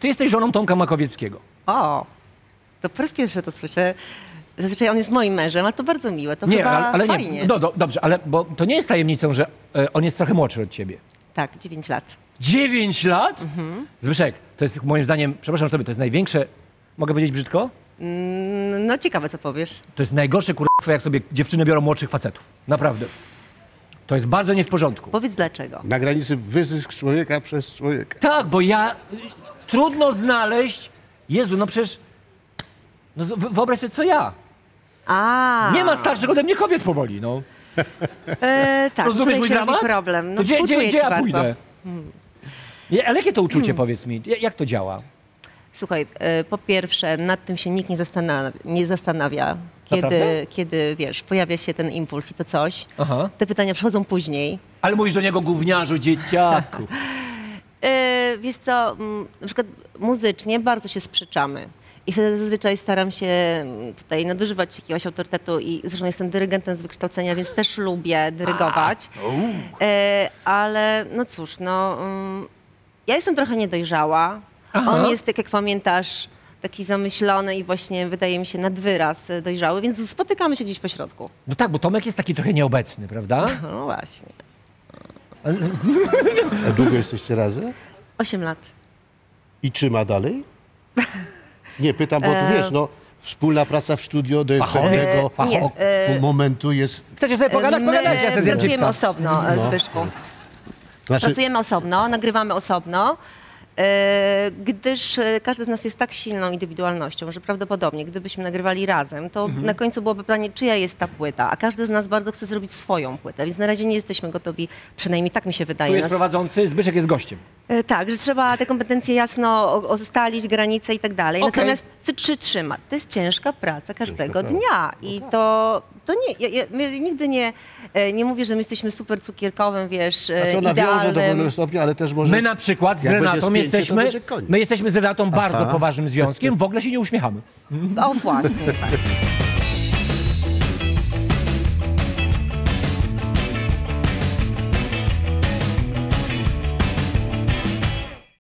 Ty jesteś żoną Tomka Makowieckiego. O, to po raz pierwszy to słyszę. Zazwyczaj on jest moim mężem, ale to bardzo miłe, to Nie, chyba ale, ale fajnie. nie. No, do, dobrze, ale bo to nie jest tajemnicą, że e, on jest trochę młodszy od ciebie. Tak, 9 lat. 9 lat? Mhm. Zbyszek, to jest moim zdaniem, przepraszam sobie, to jest największe, mogę powiedzieć brzydko? Mm, No ciekawe, co powiesz. To jest najgorsze kurwa, jak sobie dziewczyny biorą młodszych facetów. Naprawdę. To jest bardzo nie w porządku. Powiedz dlaczego. Na granicy wyzysk człowieka przez człowieka. Tak, bo ja... Trudno znaleźć... Jezu, no przecież... No, wyobraź sobie, co ja. A, Nie ma starszych ode mnie kobiet powoli, no. E, tak, Rozumiesz mój dramat? problem. No, to gdzie, gdzie, gdzie ja bardzo. pójdę? Nie, Ale jakie to uczucie, Hmm. powiedz mi? Ja- Jak to działa? Słuchaj, e, po pierwsze, nad tym się nikt nie zastanawia, nie zastanawia Naprawdę? kiedy, kiedy, wiesz, pojawia się ten impuls i to coś. Aha. Te pytania przychodzą później. Ale mówisz do niego gówniarzu, dzieciaku. E, wiesz co, mm, na przykład muzycznie bardzo się sprzeczamy. I wtedy zazwyczaj staram się mm, tutaj nadużywać jakiegoś autorytetu i zresztą jestem dyrygentem z wykształcenia, więc też lubię dyrygować. E, ale no cóż, no mm, ja jestem trochę niedojrzała. Aha. On jest, tak jak pamiętasz, taki zamyślony i właśnie wydaje mi się nad wyraz e, dojrzały, więc spotykamy się gdzieś po środku. No tak, bo Tomek jest taki trochę nieobecny, prawda? No właśnie. A długo jesteście razem? Osiem lat. I trzyma dalej? Nie, pytam, bo E, wiesz, no, wspólna praca w studio do pewnego e, momentu jest... Chcecie sobie pogadać? Pogadajcie, ja sobie pracujemy osobno, Zbyszku. Znaczy, Pracujemy osobno, nagrywamy osobno, gdyż e, każdy z nas jest tak silną indywidualnością, że prawdopodobnie gdybyśmy nagrywali razem, to Mhm. na końcu byłoby pytanie, czyja jest ta płyta, a każdy z nas bardzo chce zrobić swoją płytę, więc na razie nie jesteśmy gotowi, przynajmniej tak mi się Tu wydaje. jest nas- prowadzący, Zbyszek jest gościem. E, Tak, że trzeba te kompetencje jasno ustalić, granice i tak dalej. Okej. Natomiast czy, czy trzyma? To jest ciężka praca każdego praca. dnia i to, to nie, ja, ja, my nigdy nie, e, nie mówię, że my jesteśmy super cukierkowym, wiesz, znaczy ona wiąże do idealnym. pewnego stopnia, ale też może... My na przykład z Renatą spięcie, jesteśmy, my jesteśmy z Renatą bardzo Aha. poważnym związkiem, w ogóle się nie uśmiechamy. O właśnie, tak.